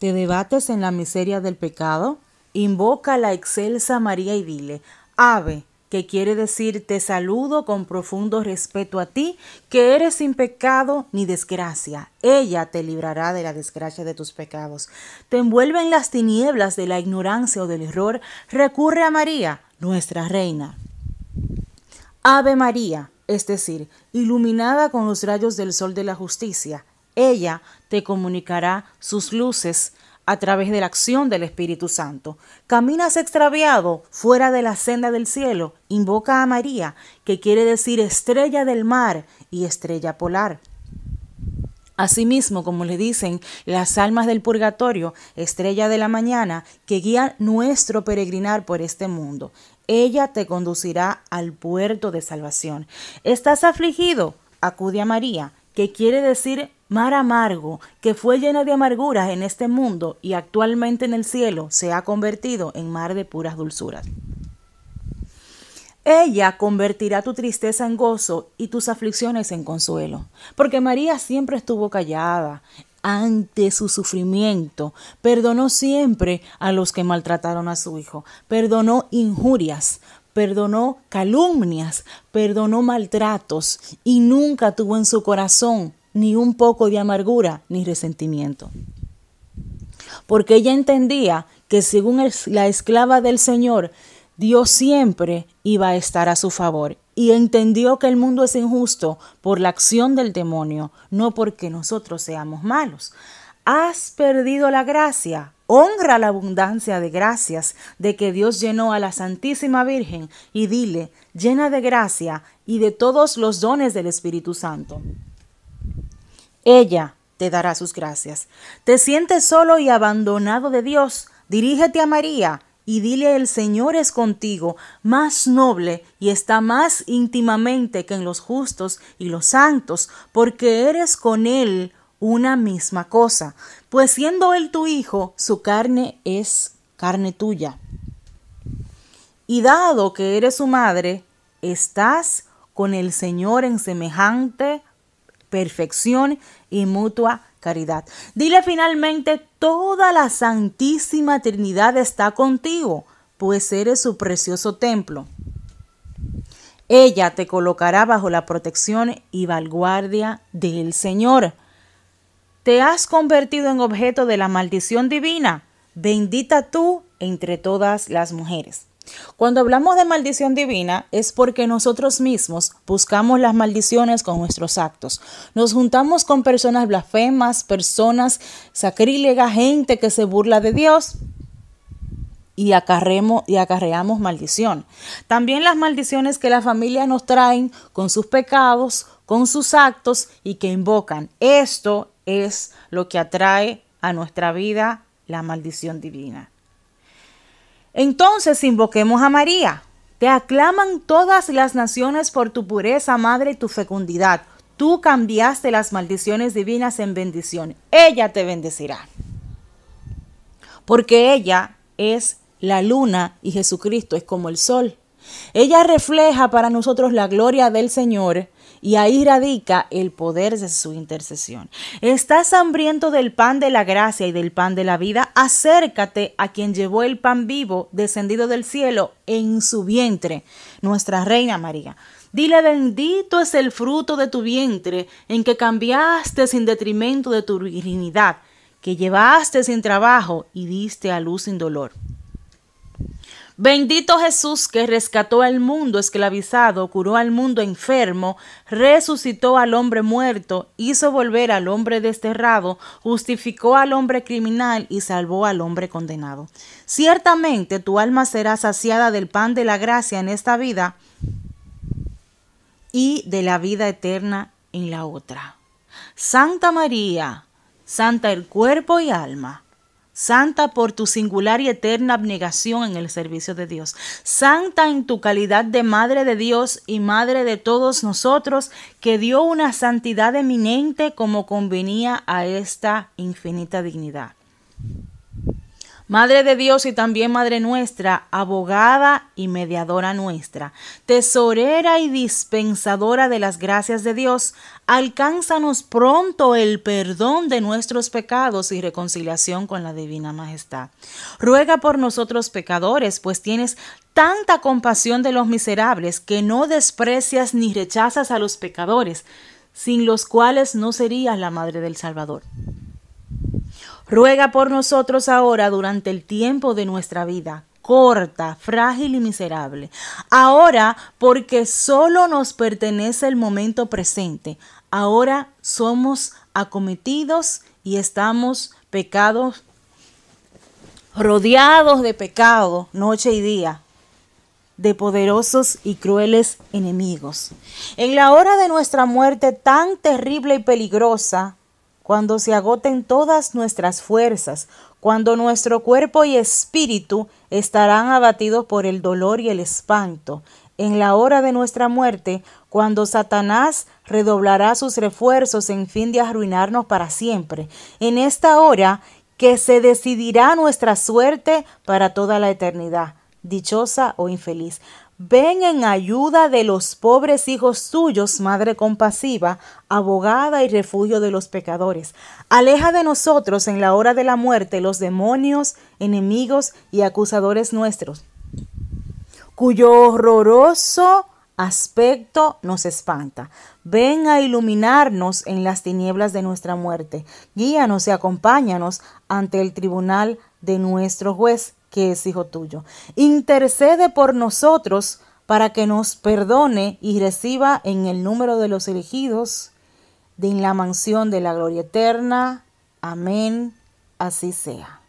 ¿Te debates en la miseria del pecado? Invoca a la excelsa María y dile, Ave, que quiere decir te saludo con profundo respeto a ti, que eres sin pecado ni desgracia. Ella te librará de la desgracia de tus pecados. Te envuelve en las tinieblas de la ignorancia o del error. Recurre a María, nuestra reina. Ave María, es decir, iluminada con los rayos del sol de la justicia ella te comunicará sus luces a través de la acción del Espíritu Santo. Caminas extraviado fuera de la senda del cielo, invoca a María, que quiere decir estrella del mar y estrella polar. Asimismo, como le dicen las almas del purgatorio, estrella de la mañana, que guía nuestro peregrinar por este mundo. Ella te conducirá al puerto de salvación. ¿Estás afligido? Acude a María, que quiere decir mar amargo, que fue llena de amarguras en este mundo y actualmente en el cielo se ha convertido en mar de puras dulzuras. Ella convertirá tu tristeza en gozo y tus aflicciones en consuelo, porque María siempre estuvo callada ante su sufrimiento, perdonó siempre a los que maltrataron a su hijo, perdonó injurias, perdonó calumnias, perdonó maltratos y nunca tuvo en su corazón ni un poco de amargura ni resentimiento. Porque ella entendía que según la esclava del Señor, Dios siempre iba a estar a su favor y entendió que el mundo es injusto por la acción del demonio, no porque nosotros seamos malos. Has perdido la gracia. Honra la abundancia de gracias de que Dios llenó a la Santísima Virgen y dile, llena de gracia y de todos los dones del Espíritu Santo. Ella te dará sus gracias. Te sientes solo y abandonado de Dios. Dirígete a María y dile el Señor es contigo, más noble y está más íntimamente que en los justos y los santos, porque eres con Él una misma cosa, pues siendo Él tu Hijo, su carne es carne tuya. Y dado que eres su madre, estás con el Señor en semejante perfección y mutua caridad. Dile finalmente, toda la Santísima Trinidad está contigo, pues eres su precioso templo. Ella te colocará bajo la protección y vanguardia del Señor. Te has convertido en objeto de la maldición divina. Bendita tú entre todas las mujeres. Cuando hablamos de maldición divina es porque nosotros mismos buscamos las maldiciones con nuestros actos. Nos juntamos con personas blasfemas, personas sacrílegas, gente que se burla de Dios y, acarremos, y acarreamos maldición. También las maldiciones que la familia nos traen con sus pecados, con sus actos y que invocan. Esto es lo que atrae a nuestra vida la maldición divina. Entonces invoquemos a María. Te aclaman todas las naciones por tu pureza, madre, y tu fecundidad. Tú cambiaste las maldiciones divinas en bendición. Ella te bendecirá. Porque ella es la luna y Jesucristo es como el sol. Ella refleja para nosotros la gloria del Señor y ahí radica el poder de su intercesión. ¿Estás hambriento del pan de la gracia y del pan de la vida? Acércate a quien llevó el pan vivo descendido del cielo en su vientre, nuestra Reina María. Dile bendito es el fruto de tu vientre, en que cambiaste sin detrimento de tu virginidad, que llevaste sin trabajo y diste a luz sin dolor. Bendito Jesús que rescató al mundo esclavizado, curó al mundo enfermo, resucitó al hombre muerto, hizo volver al hombre desterrado, justificó al hombre criminal y salvó al hombre condenado. Ciertamente tu alma será saciada del pan de la gracia en esta vida y de la vida eterna en la otra. Santa María, santa el cuerpo y alma Santa por tu singular y eterna abnegación en el servicio de Dios. Santa en tu calidad de Madre de Dios y Madre de todos nosotros, que dio una santidad eminente como convenía a esta infinita dignidad. Madre de Dios y también Madre nuestra, abogada y mediadora nuestra, tesorera y dispensadora de las gracias de Dios, alcánzanos pronto el perdón de nuestros pecados y reconciliación con la Divina Majestad. Ruega por nosotros pecadores, pues tienes tanta compasión de los miserables que no desprecias ni rechazas a los pecadores, sin los cuales no serías la Madre del Salvador. Ruega por nosotros ahora durante el tiempo de nuestra vida, corta, frágil y miserable. Ahora, porque solo nos pertenece el momento presente. Ahora somos acometidos y estamos pecados, rodeados de pecado noche y día de poderosos y crueles enemigos. En la hora de nuestra muerte tan terrible y peligrosa, cuando se agoten todas nuestras fuerzas, cuando nuestro cuerpo y espíritu estarán abatidos por el dolor y el espanto, en la hora de nuestra muerte, cuando Satanás redoblará sus refuerzos en fin de arruinarnos para siempre, en esta hora que se decidirá nuestra suerte para toda la eternidad, dichosa o infeliz. Ven en ayuda de los pobres hijos tuyos, Madre compasiva, abogada y refugio de los pecadores. Aleja de nosotros en la hora de la muerte los demonios, enemigos y acusadores nuestros, cuyo horroroso aspecto nos espanta. Ven a iluminarnos en las tinieblas de nuestra muerte. Guíanos y acompáñanos ante el tribunal de nuestro juez que es hijo tuyo. Intercede por nosotros para que nos perdone y reciba en el número de los elegidos de en la mansión de la gloria eterna. Amén. Así sea.